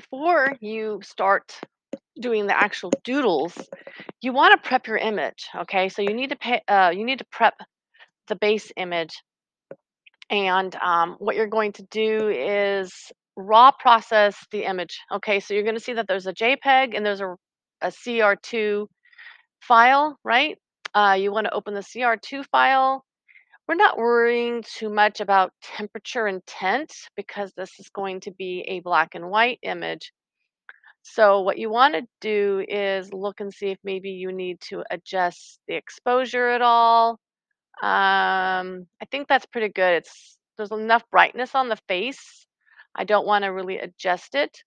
before you start doing the actual doodles, you want to prep your image. Okay, so you need to pay, uh, you need to prep the base image, and um, what you're going to do is raw process the image. Okay, so you're going to see that there's a JPEG and there's a, a CR2 file, right? Uh, you want to open the CR2 file. We're not worrying too much about temperature and tint because this is going to be a black and white image. So what you want to do is look and see if maybe you need to adjust the exposure at all. Um, I think that's pretty good. It's there's enough brightness on the face. I don't want to really adjust it.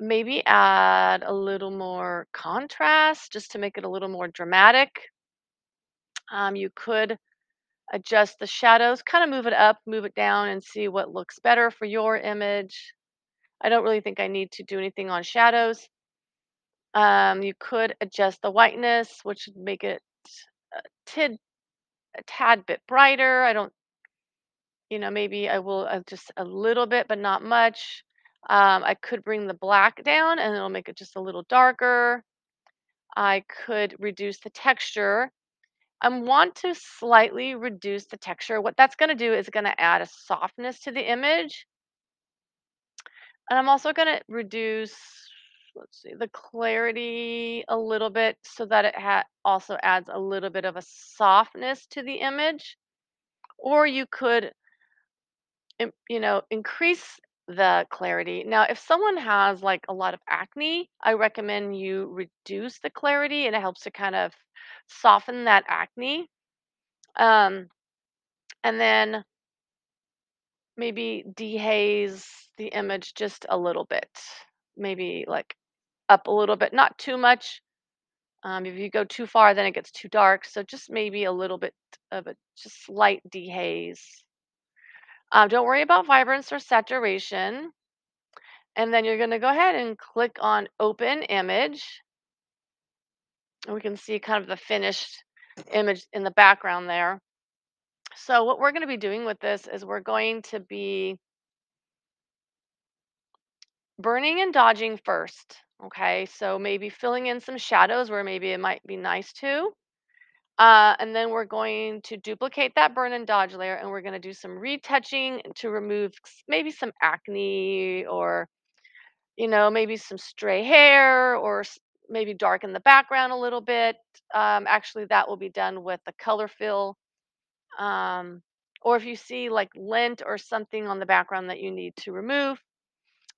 Maybe add a little more contrast just to make it a little more dramatic. Um, you could adjust the shadows, kind of move it up, move it down, and see what looks better for your image. I don't really think I need to do anything on shadows. Um, you could adjust the whiteness, which would make it a tid a tad bit brighter. I don't, you know, maybe I will uh, just a little bit, but not much. Um, I could bring the black down and it'll make it just a little darker. I could reduce the texture. I want to slightly reduce the texture. What that's going to do is going to add a softness to the image. And I'm also going to reduce, let's see, the clarity a little bit so that it also adds a little bit of a softness to the image. Or you could, you know, increase the clarity. Now, if someone has like a lot of acne, I recommend you reduce the clarity and it helps to kind of soften that acne. Um, and then maybe dehaze the image just a little bit. Maybe like up a little bit, not too much. Um, if you go too far, then it gets too dark. So just maybe a little bit of a just slight dehaze. Um, don't worry about vibrance or saturation. And then you're going to go ahead and click on Open Image. And we can see kind of the finished image in the background there. So what we're going to be doing with this is we're going to be burning and dodging first. Okay, so maybe filling in some shadows where maybe it might be nice to. Uh, and then we're going to duplicate that burn and dodge layer and we're going to do some retouching to remove maybe some acne or, you know, maybe some stray hair or maybe darken the background a little bit. Um, actually, that will be done with the color fill. Um, or if you see like lint or something on the background that you need to remove,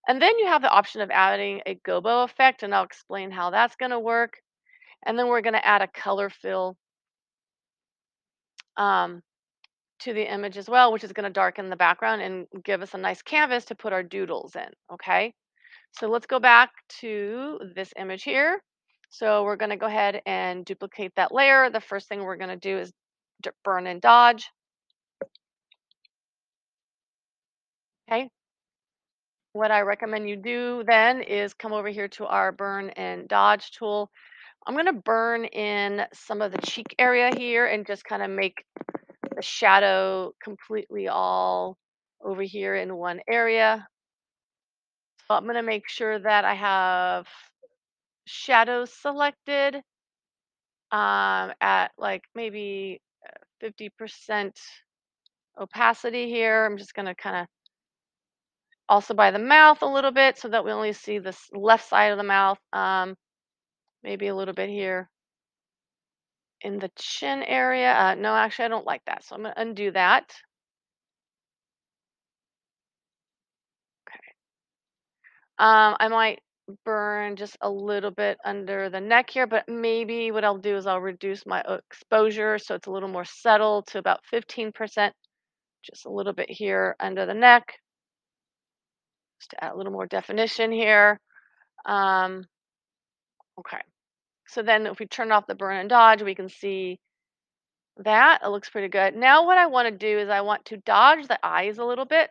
and then you have the option of adding a gobo effect, and I'll explain how that's going to work. And then we're going to add a color fill um, to the image as well, which is going to darken the background and give us a nice canvas to put our doodles in. Okay, so let's go back to this image here. So we're going to go ahead and duplicate that layer. The first thing we're going to do is burn and dodge. Okay, what I recommend you do then is come over here to our burn and dodge tool I'm gonna burn in some of the cheek area here and just kind of make the shadow completely all over here in one area. So I'm gonna make sure that I have shadows selected um, at like maybe 50% opacity here. I'm just gonna kind of also by the mouth a little bit so that we only see this left side of the mouth. Um, maybe a little bit here in the chin area. Uh, no, actually, I don't like that. So I'm going to undo that. Um, I might burn just a little bit under the neck here, but maybe what I'll do is I'll reduce my exposure so it's a little more subtle to about 15%, just a little bit here under the neck, just to add a little more definition here. Um, okay. So then if we turn off the burn and dodge, we can see that. It looks pretty good. Now what I want to do is I want to dodge the eyes a little bit.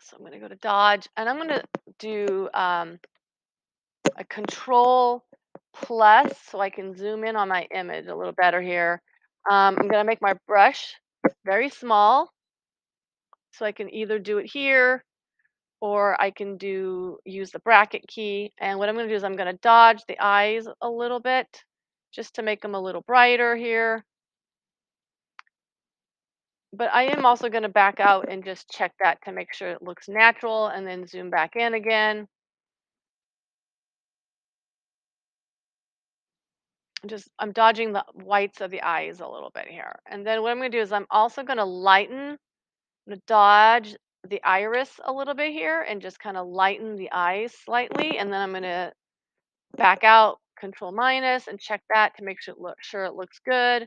So I'm going to go to dodge and I'm going to do um, a control plus so I can zoom in on my image a little better here. Um, I'm going to make my brush very small so I can either do it here or I can do use the bracket key. And what I'm going to do is I'm going to dodge the eyes a little bit just to make them a little brighter here. But I am also going to back out and just check that to make sure it looks natural and then zoom back in again. Just I'm dodging the whites of the eyes a little bit here. And then what I'm going to do is I'm also going to lighten, I'm going to dodge the iris a little bit here and just kind of lighten the eyes slightly. And then I'm going to back out, control minus, and check that to make sure it, look, sure it looks good.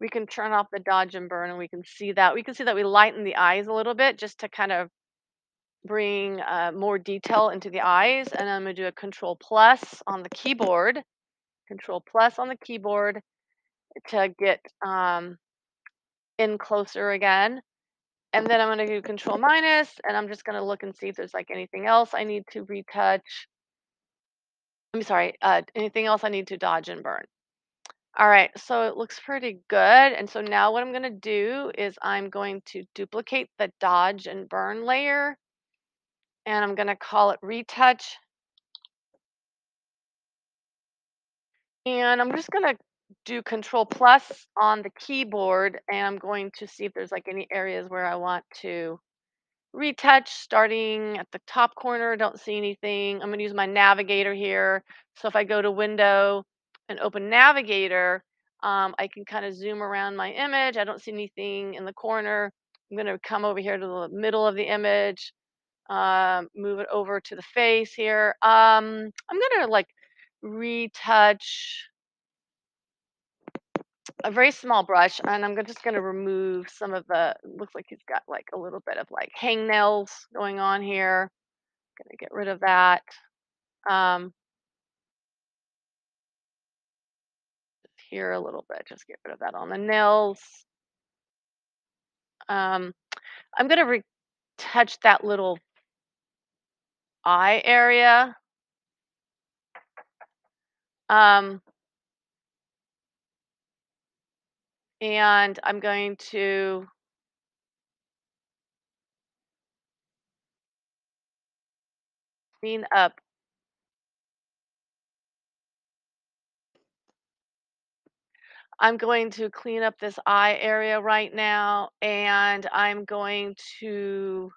We can turn off the dodge and burn and we can see that. We can see that we lighten the eyes a little bit just to kind of bring uh, more detail into the eyes. And I'm going to do a control plus on the keyboard, control plus on the keyboard to get um, in closer again. And then I'm going to do control minus and I'm just going to look and see if there's like anything else I need to retouch. I'm sorry, uh, anything else I need to dodge and burn. All right, so it looks pretty good. And so now what I'm going to do is I'm going to duplicate the dodge and burn layer and I'm going to call it retouch. And I'm just going to do control plus on the keyboard and I'm going to see if there's like any areas where I want to retouch starting at the top corner. Don't see anything. I'm going to use my navigator here. So if I go to window and open navigator, um, I can kind of zoom around my image. I don't see anything in the corner. I'm going to come over here to the middle of the image, um, move it over to the face here. Um, I'm going to like retouch a very small brush and I'm just going to remove some of the, looks like he's got like a little bit of like hangnails going on here. Going to get rid of that. Um, here a little bit, just get rid of that on the nails. Um, I'm going to retouch that little eye area. Um, and I'm going to clean up. I'm going to clean up this eye area right now and I'm going to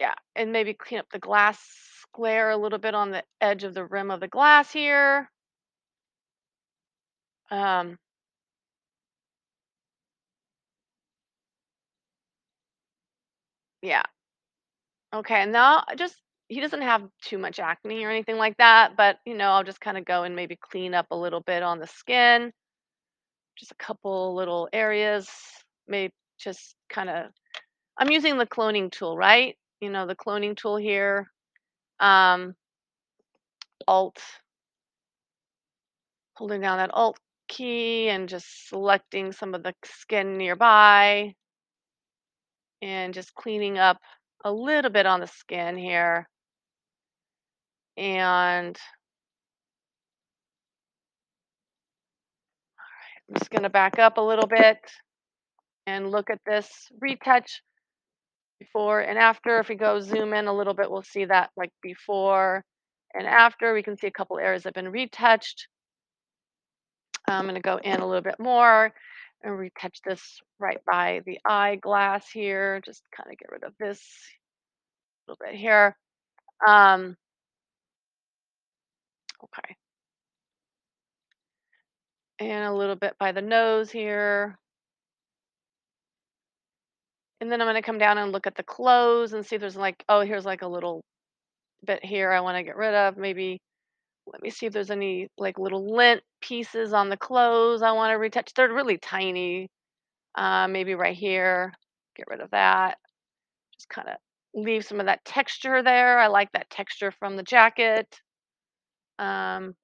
yeah, and maybe clean up the glass glare a little bit on the edge of the rim of the glass here. Um, yeah. Okay, now I just he doesn't have too much acne or anything like that, but you know, I'll just kind of go and maybe clean up a little bit on the skin. Just a couple little areas, maybe just kind of I'm using the cloning tool, right? You know, the cloning tool here. Um, alt holding down that alt key and just selecting some of the skin nearby and just cleaning up a little bit on the skin here. And I'm just going to back up a little bit and look at this retouch before and after. If we go zoom in a little bit, we'll see that like before and after. We can see a couple areas have been retouched. I'm going to go in a little bit more and retouch this right by the eyeglass here. Just kind of get rid of this a little bit here. Um, okay. And a little bit by the nose here. And then I'm going to come down and look at the clothes and see if there's like, oh, here's like a little bit here I want to get rid of. Maybe let me see if there's any like little lint pieces on the clothes I want to retouch. They're really tiny. Uh, maybe right here. Get rid of that. Just kind of leave some of that texture there. I like that texture from the jacket. Um,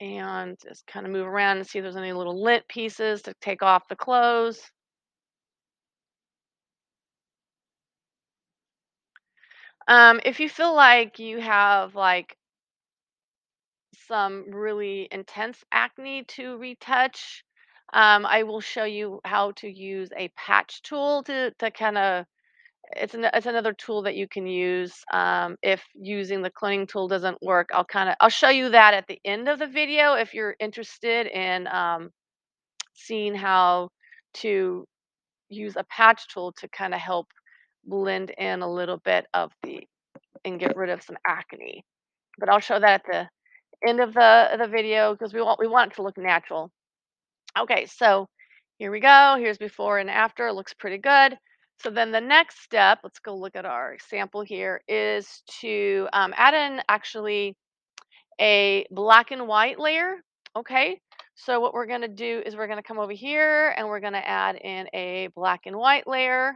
and just kind of move around and see if there's any little lint pieces to take off the clothes. Um, if you feel like you have like some really intense acne to retouch, Um, I will show you how to use a patch tool to to kinda it's an it's another tool that you can use, um, if using the cloning tool doesn't work, I'll kinda I'll show you that at the end of the video if you're interested in, um, seeing how to use a patch tool to kinda help blend in a little bit of the and get rid of some acne. But I'll show that at the end of the the video because we want we want it to look natural. Okay, so here we go. Here's before and after. It looks pretty good. So then the next step, let's go look at our sample here, is to um, add in actually a black and white layer. Okay, so what we're going to do is we're going to come over here and we're going to add in a black and white layer.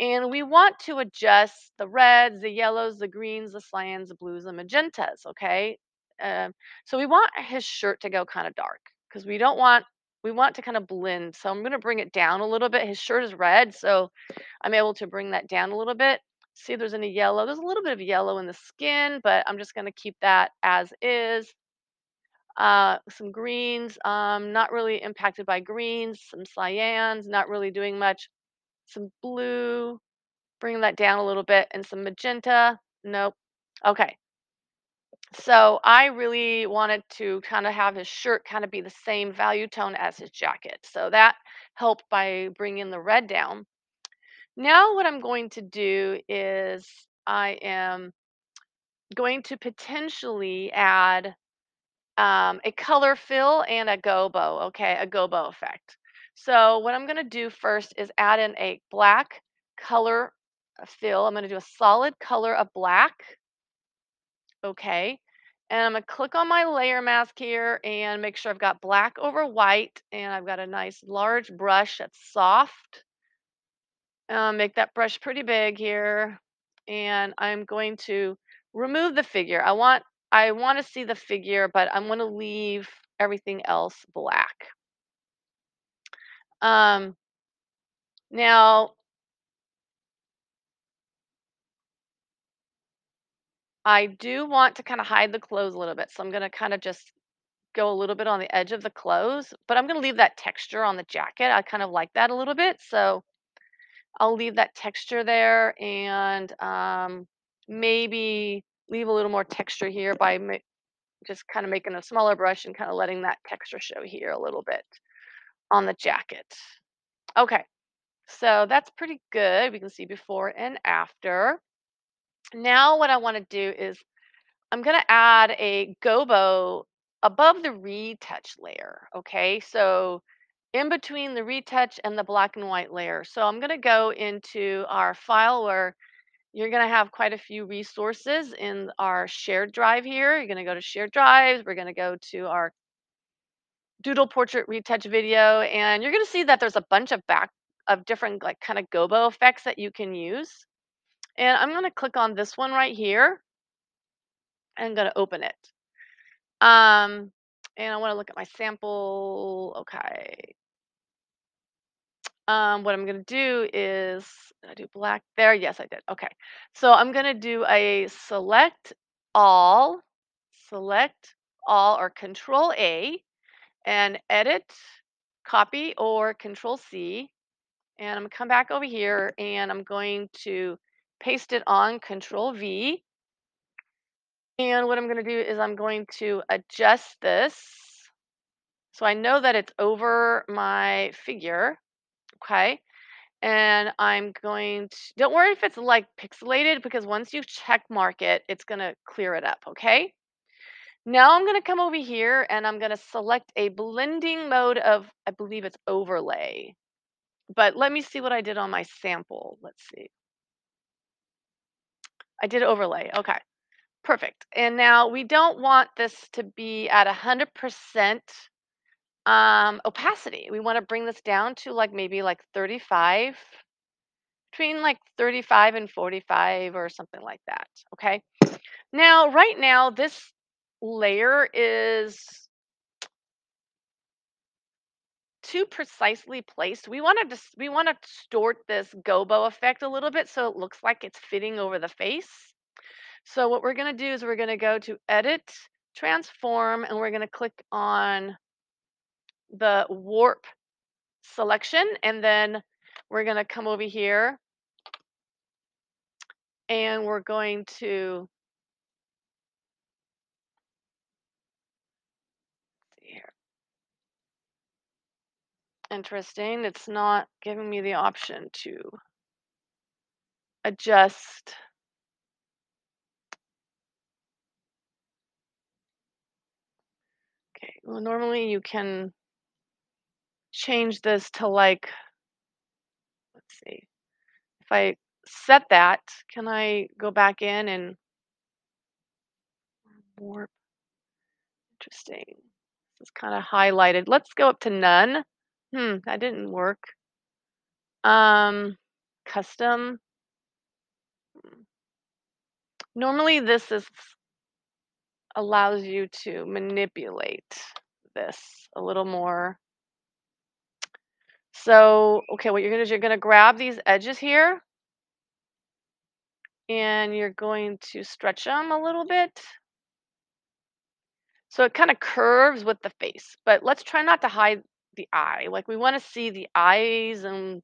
And we want to adjust the reds, the yellows, the greens, the cyans, the blues, the magentas, okay? Um, so we want his shirt to go kind of dark because we don't want, we want to kind of blend. So I'm going to bring it down a little bit. His shirt is red, so I'm able to bring that down a little bit. See if there's any yellow. There's a little bit of yellow in the skin, but I'm just going to keep that as is. Uh, some greens, um, not really impacted by greens. Some cyans, not really doing much. Some blue, bring that down a little bit, and some magenta. Nope. Okay. So I really wanted to kind of have his shirt kind of be the same value tone as his jacket. So that helped by bringing the red down. Now what I'm going to do is I am going to potentially add um, a color fill and a gobo, okay, a gobo effect. So what I'm going to do first is add in a black color uh, fill. I'm going to do a solid color of black, okay, and I'm going to click on my layer mask here and make sure I've got black over white and I've got a nice large brush that's soft. Uh, make that brush pretty big here and I'm going to remove the figure. I want I want to see the figure, but I'm going to leave everything else black. Um, now, I do want to kind of hide the clothes a little bit, so I'm going to kind of just go a little bit on the edge of the clothes, but I'm going to leave that texture on the jacket. I kind of like that a little bit, so I'll leave that texture there and um, maybe leave a little more texture here by just kind of making a smaller brush and kind of letting that texture show here a little bit on the jacket. Okay, so that's pretty good. We can see before and after. Now what I want to do is I'm going to add a gobo above the retouch layer. Okay, so in between the retouch and the black and white layer. So I'm going to go into our file where you're going to have quite a few resources in our shared drive here. You're going to go to shared drives. We're going to go to our doodle portrait retouch video and you're going to see that there's a bunch of back of different like kind of gobo effects that you can use. And I'm going to click on this one right here. I'm going to open it. Um, and I want to look at my sample. Okay. Um, what I'm going to do is, I do black there? Yes, I did. Okay. So I'm going to do a select all, select all or control A and edit, copy or control C. And I'm to come back over here and I'm going to paste it on control V. And what I'm to do is I'm going to adjust this. So I know that it's over my figure. Okay. And I'm going to, don't worry if it's like pixelated because once you check mark it, it's going to clear it up. Okay. Now I'm going to come over here and I'm going to select a blending mode of, I believe it's overlay. But let me see what I did on my sample. Let's see. I did overlay. Okay. Perfect. And now we don't want this to be at 100% um, opacity. We want to bring this down to like maybe like 35, between like 35 and 45 or something like that. Okay. Now, right now, this layer is too precisely placed. We want to we want to distort this gobo effect a little bit so it looks like it's fitting over the face. So what we're going to do is we're going to go to edit, transform, and we're going to click on the warp selection and then we're going to come over here and we're going to see here. Interesting. It's not giving me the option to adjust. Okay, well, normally you can change this to like, let's see, if I set that, can I go back in and warp? Interesting. This is kind of highlighted. Let's go up to none. Hmm, that didn't work. Um, custom. Hmm. Normally this is allows you to manipulate this a little more. So, okay, what you're gonna do is you're gonna grab these edges here and you're going to stretch them a little bit. So it kind of curves with the face, but let's try not to hide the eye. Like we want to see the eyes and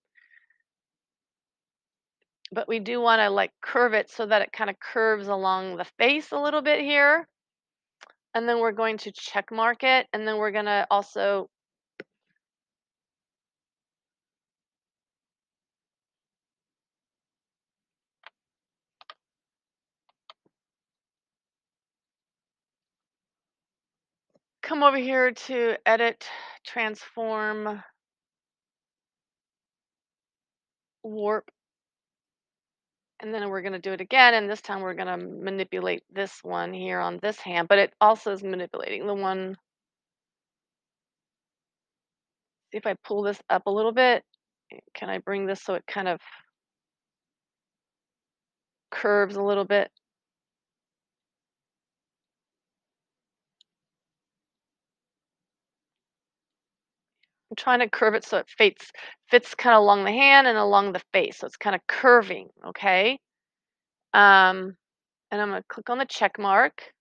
but we do want to like curve it so that it kind of curves along the face a little bit here. And then we're going to check mark it and then we're going to also come over here to edit, transform, warp. And then we're going to do it again. And this time we're going to manipulate this one here on this hand, but it also is manipulating the one. See if I pull this up a little bit, eh, can I bring this so it kind of curves a little bit? I'm trying to curve it so it fits fits kind of along the hand and along the face. So it's kind of curving, okay? Um, and I'm going to click on the check mark.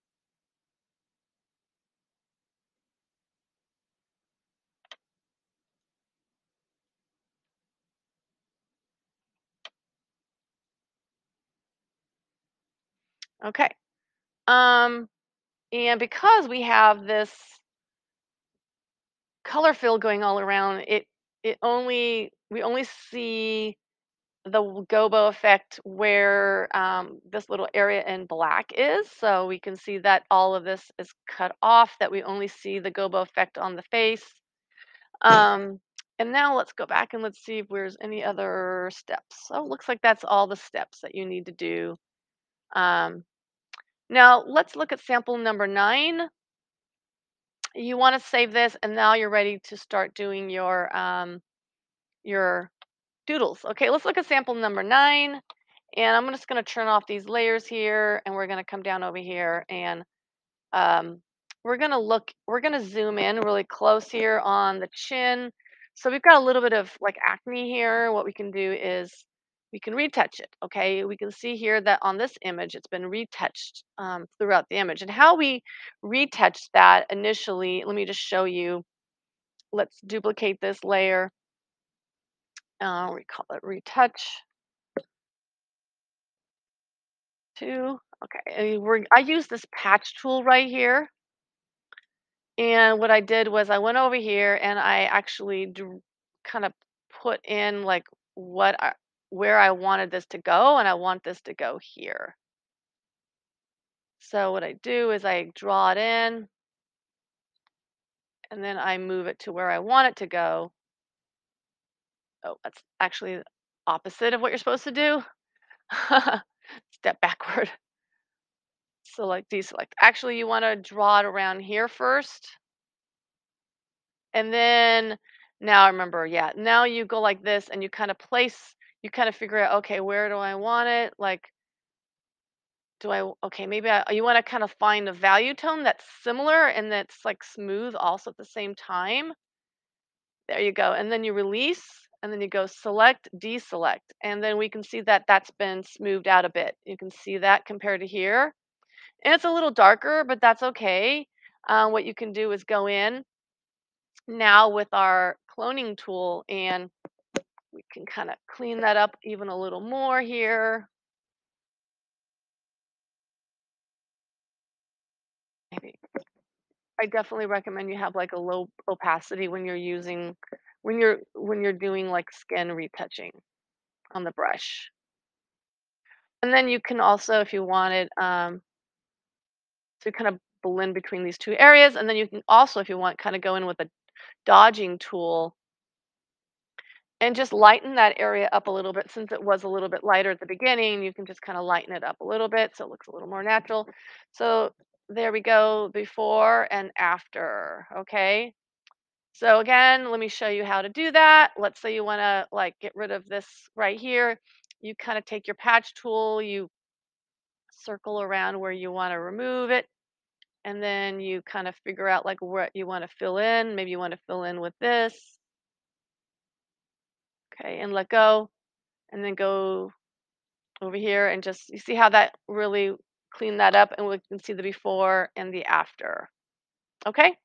Okay. Um, and because we have this color fill going all around, it it only we only see the gobo effect where um, this little area in black is. So we can see that all of this is cut off, that we only see the gobo effect on the face. Um, and now let's go back and let's see if there's any other steps. So it looks like that's all the steps that you need to do. Um, now let's look at sample number nine. You want to save this and now you're ready to start doing your um, your doodles. Okay, let's look at sample number nine. And I'm just going to turn off these layers here and we're going to come down over here and um, we're going to look, we're going to zoom in really close here on the chin. So we've got a little bit of like acne here. What we can do is we can retouch it. Okay, we can see here that on this image, it's been retouched um, throughout the image. And how we retouch that initially, let me just show you. Let's duplicate this layer uh, we call it retouch. Two. Okay, we're, I use this patch tool right here. And what I did was I went over here and I actually kind of put in like what I, where I wanted this to go and I want this to go here. So what I do is I draw it in and then I move it to where I want it to go. Oh, that's actually opposite of what you're supposed to do. Step backward. Select, deselect. Actually, you want to draw it around here first. And then now I remember, yeah, now you go like this and you kind of place, you kind of figure out, okay, where do I want it? Like, do I, okay, maybe I, you want to kind of find a value tone that's similar and that's like smooth also at the same time. There you go. And then you release and then you go select, deselect, and then we can see that that's been smoothed out a bit. You can see that compared to here. And it's a little darker, but that's okay. Uh, what you can do is go in, Now with our cloning tool and we can kinda clean that up even a little more here. Maybe I definitely recommend you have, like, a low opacity when you're using when you're when you're doing, like, skin retouching on the brush. And then you can also, if you wanted, um to kind of blend between these 2 areas, and then you can also, if you want, kinda go in with a dodging tool and just lighten that area up a little bit since it was a little bit lighter at the beginning, you can just kinda lighten it up a little bit so it looks a little more natural. So, there we go, before and after, okay? So again, let me show you how to do that. Let's say you wanna, like, get rid of this right here. You kinda take your patch tool, you circle around where you wanna remove it, and then you kinda figure out, like, what you wanna fill in. Maybe you wanna fill in with this. Okay, and let go, and then go over here and just you see how that really cleaned that up, and we can see the before and the after. Okay?